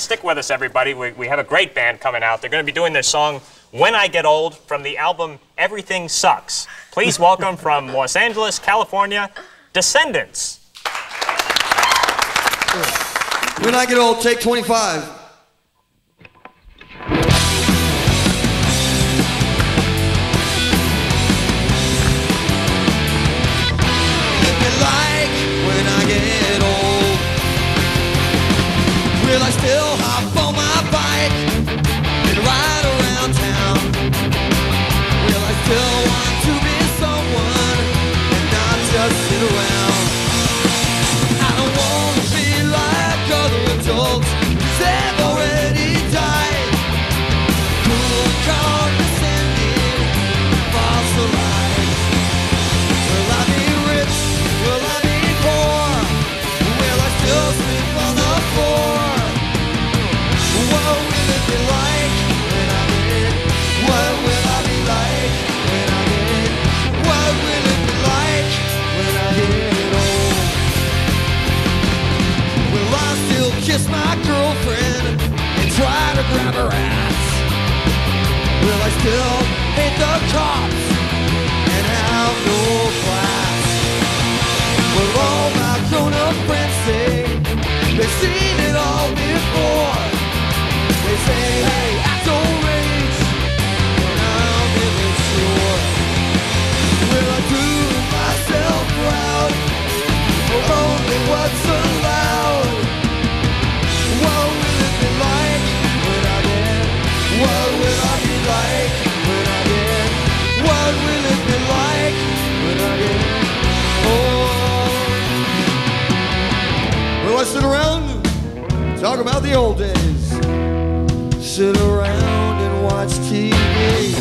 Stick with us, everybody. We, we have a great band coming out. They're going to be doing their song When I Get Old from the album Everything Sucks. Please welcome from Los Angeles, California, Descendents. When I get old, take 25. like when I get old? Will I still kiss my girlfriend and try to grab her ass? Will I still hate the cops and have no class? Will all my grown-up friends say they've seen it all before? They say, I sit around talk about the old days? Sit around and watch TV.